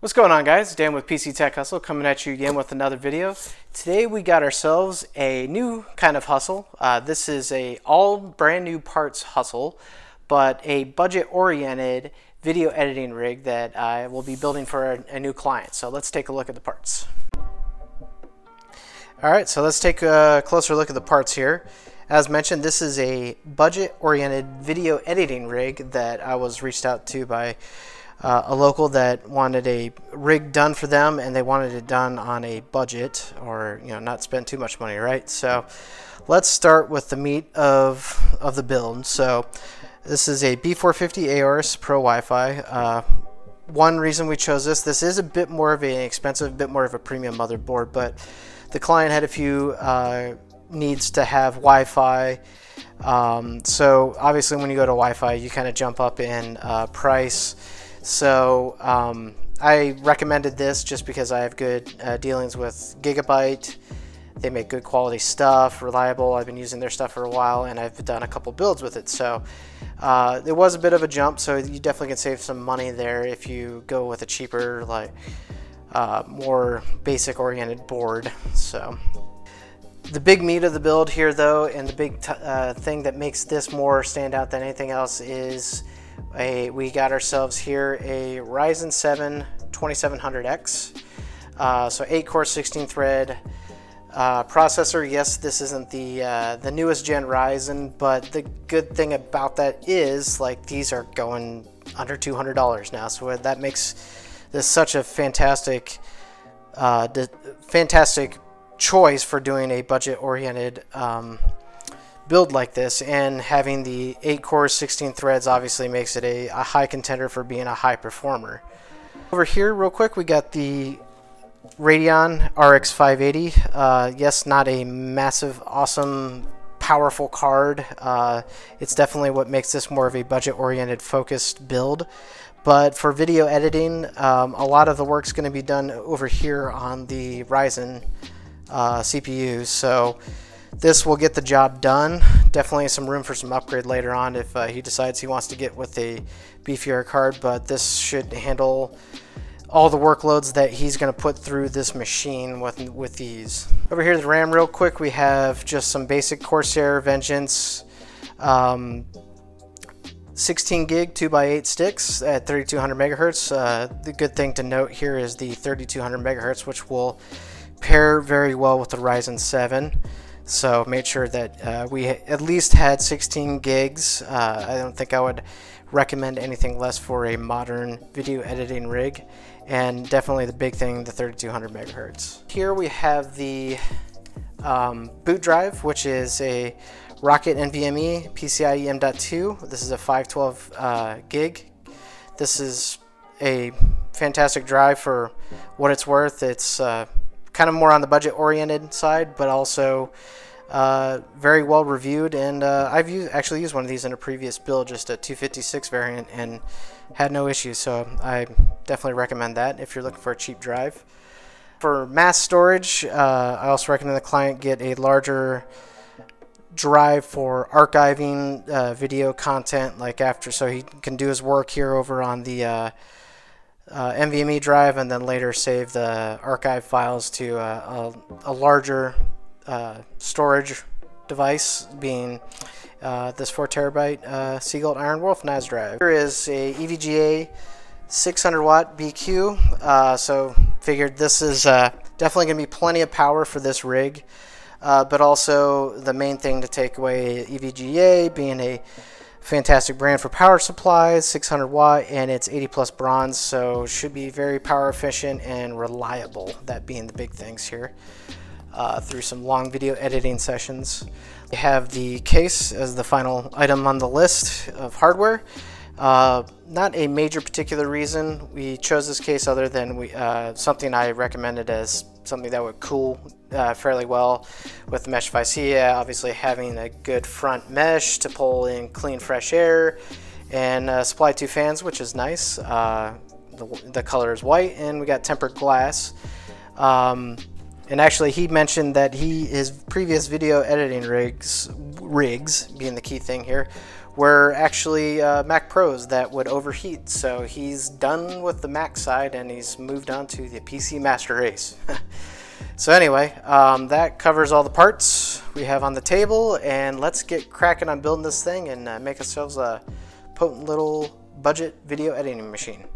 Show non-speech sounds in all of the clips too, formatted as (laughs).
What's going on guys? Dan with PC Tech Hustle coming at you again with another video. Today we got ourselves a new kind of hustle. Uh, this is a all brand new parts hustle, but a budget oriented video editing rig that I will be building for a, a new client. So let's take a look at the parts. Alright, so let's take a closer look at the parts here. As mentioned, this is a budget oriented video editing rig that I was reached out to by uh, a local that wanted a rig done for them and they wanted it done on a budget or you know not spend too much money right? So let's start with the meat of of the build so this is a B450 Aorus Pro Wi-Fi. Uh, one reason we chose this this is a bit more of an expensive bit more of a premium motherboard but the client had a few uh, needs to have Wi-Fi. Um, so obviously when you go to Wi-Fi you kind of jump up in uh, price so um, I recommended this just because I have good uh, dealings with Gigabyte. They make good quality stuff, reliable. I've been using their stuff for a while and I've done a couple builds with it. So uh, it was a bit of a jump. So you definitely can save some money there if you go with a cheaper, like uh, more basic oriented board. So the big meat of the build here though, and the big uh, thing that makes this more stand out than anything else is a, we got ourselves here a Ryzen 7 2700X. Uh, so 8 core, 16 thread uh, processor. Yes, this isn't the uh, the newest gen Ryzen, but the good thing about that is like these are going under $200 now. So that makes this such a fantastic, uh, fantastic choice for doing a budget oriented um, build like this and having the 8 cores 16 threads obviously makes it a, a, high contender for being a high performer. Over here real quick we got the Radeon RX 580. Uh, yes not a massive awesome powerful card. Uh, it's definitely what makes this more of a budget oriented focused build. But for video editing, um, a lot of the work's going to be done over here on the Ryzen uh. So this will get the job done. Definitely some room for some upgrade later on if uh, he decides he wants to get with a beefier card, but this should handle all the workloads that he's going to put through this machine with, with these. Over here the RAM real quick, we have just some basic Corsair Vengeance um, 16 gig 2x8 sticks at 3200 megahertz. Uh, the good thing to note here is the 3200 megahertz, which will pair very well with the Ryzen 7. So made sure that uh, we at least had 16 gigs. Uh, I don't think I would recommend anything less for a modern video editing rig. And definitely the big thing, the 3200 megahertz. Here we have the um, boot drive, which is a Rocket NVMe PCIe M.2. This is a 512 uh, gig. This is a fantastic drive for what it's worth. It's uh, kind of more on the budget oriented side, but also uh, very well reviewed. And uh, I've used, actually used one of these in a previous build, just a 256 variant, and had no issues. So I definitely recommend that if you're looking for a cheap drive. For mass storage, uh, I also recommend the client get a larger drive for archiving uh, video content like after so he can do his work here over on the uh, uh, NVMe drive and then later save the archive files to uh, a, a, larger uh, storage device being uh, this 4 terabyte uh, Seagate Iron Wolf NAS drive. Here is a EVGA 600 watt BQ uh, so figured this is definitely going to be plenty of power for this rig but also the main thing to take away EVGA being a fantastic brand for power supplies 600 watt and it's 80 plus bronze so should be very power efficient and reliable that being the big things here uh, through some long video editing sessions. We have the case as the final item on the list of hardware. Uh, not a major particular reason we chose this case other than we uh, something I recommended as something that would cool uh, fairly well with Meshify C. Obviously having a good front mesh to pull in clean fresh air and uh, supply two fans which is nice. Uh, the, the, color is white and we got tempered glass. Um, and actually he mentioned that he his previous video editing rigs rigs being the key thing here were actually uh, Mac Pros that would overheat. So he's done with the Mac side and he's moved on to the PC Master Race. (laughs) so anyway, um, that covers all the parts we have on the table and let's get cracking on building this thing and uh, make ourselves a potent little budget video editing machine.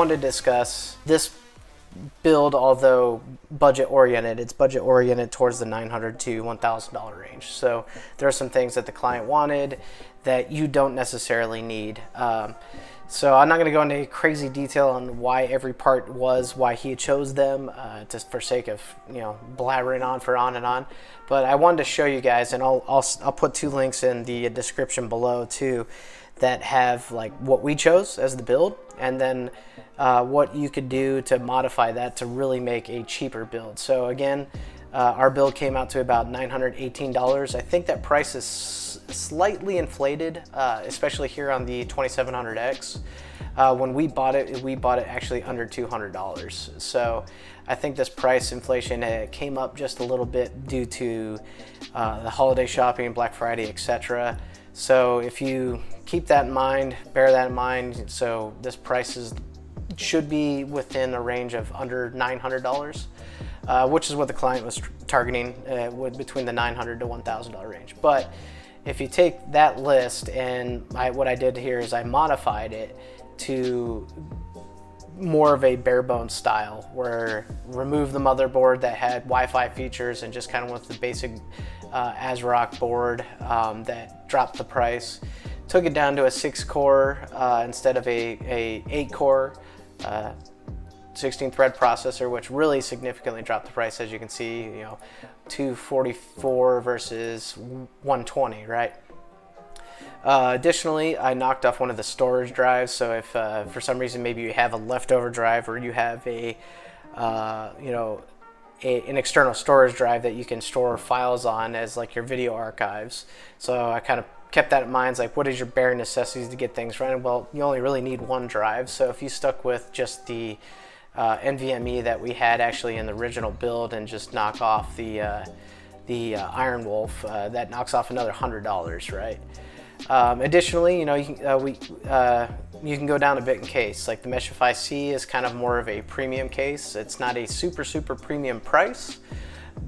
I wanted to discuss this build, although budget oriented, it's budget oriented towards the 900 to $1,000 range. So there are some things that the client wanted that you don't necessarily need. Um, so I'm not going to go into crazy detail on why every part was, why he chose them, uh, just for sake of you know blabbering on for on and on. But I wanted to show you guys, and I'll I'll, I'll put two links in the description below too, that have like what we chose as the build, and then uh, what you could do to modify that to really make a cheaper build. So again, uh, our build came out to about $918. I think that price is slightly inflated, uh, especially here on the 2700X. Uh, when we bought it, we bought it actually under $200. So I think this price inflation uh, came up just a little bit due to uh, the holiday shopping, Black Friday, etc. So if you keep that in mind, bear that in mind. So this price is, should be within a range of under $900 uh, which is what the client was targeting uh, between the $900 to $1,000 range. But if you take that list and I, what I did here is I modified it to more of a bare bones style where remove the motherboard that had Wi-Fi features and just kind of went with the basic uh, ASRock board um, that dropped the price. Took it down to a six core uh, instead of a, a eight core. Uh, 16 thread processor, which really significantly dropped the price, as you can see, you know, 244 versus 120, right? Uh, additionally, I knocked off one of the storage drives. So if uh, for some reason maybe you have a leftover drive or you have a, uh, you know, a, an external storage drive that you can store files on as like your video archives. So I kind of kept that in mind. It's like, what is your bare necessities to get things running? Well, you only really need one drive. So if you stuck with just the uh, NVMe that we had actually in the original build and just knock off the uh, the uh, Iron Wolf. Uh, that knocks off another hundred dollars, right? Um, additionally, you know, you can, uh, we uh, you can go down a bit in case. Like the Meshify C is kind of more of a premium case. It's not a super super premium price,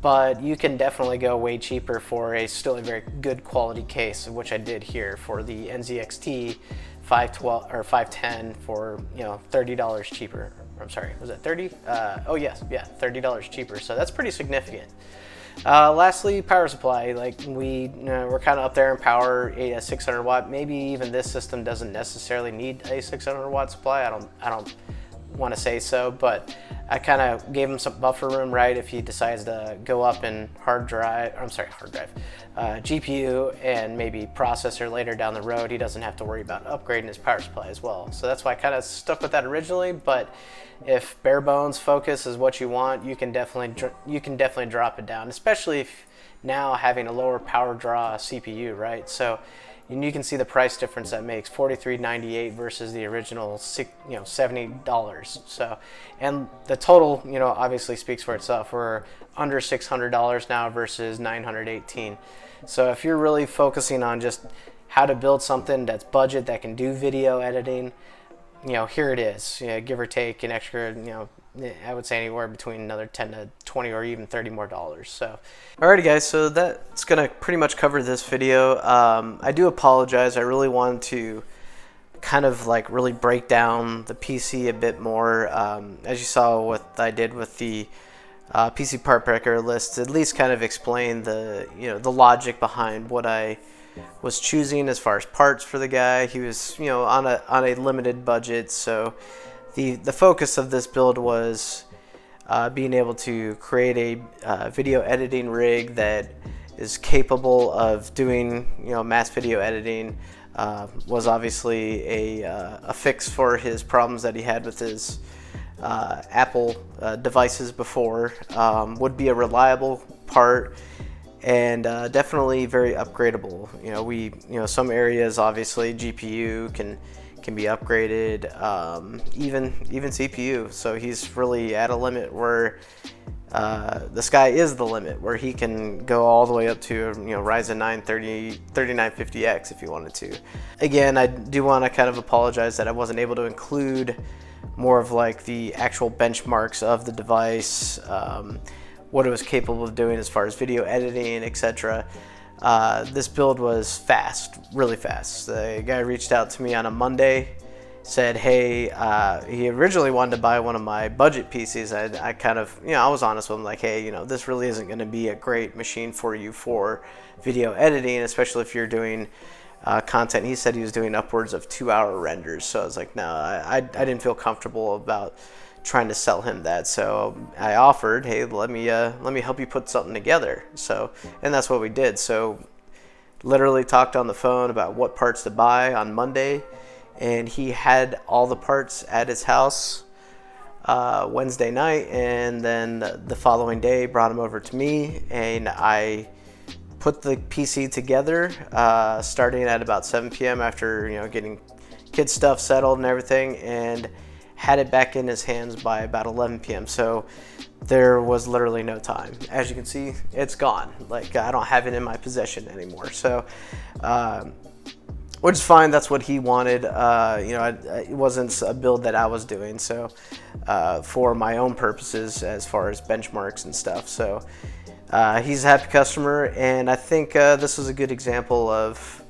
but you can definitely go way cheaper for a still a very good quality case, which I did here for the NZXT 512 or 510 for you know $30 cheaper I'm sorry, was it 30? Uh, oh yes, yeah, $30 cheaper. So that's pretty significant. Uh, lastly, power supply. Like we, you know, we're kind of up there in power, a 600 watt. Maybe even this system doesn't necessarily need a 600 watt supply. I don't, I don't want to say so, but I kind of gave him some buffer room, right? If he decides to go up in hard drive, I'm sorry, hard drive, uh, GPU and maybe processor later down the road, he doesn't have to worry about upgrading his power supply as well. So that's why I kind of stuck with that originally. But if bare bones focus is what you want, you can definitely you can definitely drop it down, especially if now having a lower power draw CPU, right? So and you can see the price difference that makes 43.98 versus the original you know $70 so and the total you know obviously speaks for itself. We're under $600 now versus 918 so if you're really focusing on just how to build something that's budget that can do video editing you know here it is you know, give or take an extra you know I would say anywhere between another 10 to 20 or even 30 more dollars. So, alrighty guys, so that's gonna pretty much cover this video. Um, I do apologize. I really wanted to kind of like really break down the PC a bit more. Um, as you saw what I did with the uh, PC Part Picker list, at least kind of explain the you know the logic behind what I was choosing as far as parts for the guy. He was you know on a on a limited budget, so the, the focus of this build was uh, being able to create a uh, video editing rig that is capable of doing you know mass video editing uh, was obviously a, uh, a fix for his problems that he had with his uh, Apple uh, devices before um, would be a reliable part and definitely very upgradable. You know we you know some areas obviously GPU can can be upgraded, um, even even CPU. So he's really at a limit where uh, the sky is the limit, where he can go all the way up to you know Ryzen 9 30, 3950X if you wanted to. Again, I do want to kind of apologize that I wasn't able to include more of like the actual benchmarks of the device, um, what it was capable of doing as far as video editing, etc. Uh, this build was fast, really fast. The guy reached out to me on a Monday said, hey, uh, he originally wanted to buy one of my budget PCs. I, I kind of, you know, I was honest with him, like, hey, you know, this really isn't going to be a great machine for you for video editing, especially if you're doing uh, content. He said he was doing upwards of two hour renders. So I was like, no, I, I, I didn't feel comfortable about trying to sell him that. So I offered, hey, let me, uh, let me help you put something together. So, and that's what we did. So literally talked on the phone about what parts to buy on Monday and he had all the parts at his house uh, Wednesday night, and then the following day brought him over to me, and I put the PC together, uh, starting at about 7 p.m. after you know getting kid stuff settled and everything, and had it back in his hands by about 11 p.m. So there was literally no time. As you can see, it's gone. Like I don't have it in my possession anymore. So. Um, which is fine. That's what he wanted. Uh, you know, it wasn't a build that I was doing, so uh, for my own purposes as far as benchmarks and stuff. So uh, he's a happy customer, and I think uh, this was a good example of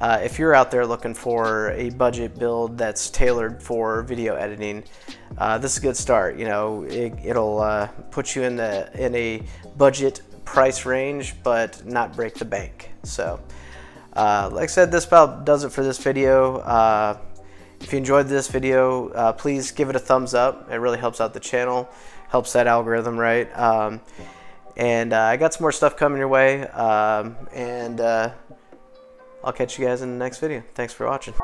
uh, if you're out there looking for a budget build that's tailored for video editing. Uh, this is a good start. You know, it, will put you in the in a budget price range, but not break the bank. So. Uh, like I said, this about does it for this video. Uh, if you enjoyed this video, uh, please give it a thumbs up. It really helps out the channel, helps that algorithm right. Um, and uh, I got some more stuff coming your way. Um, and uh, I'll catch you guys in the next video. Thanks for watching.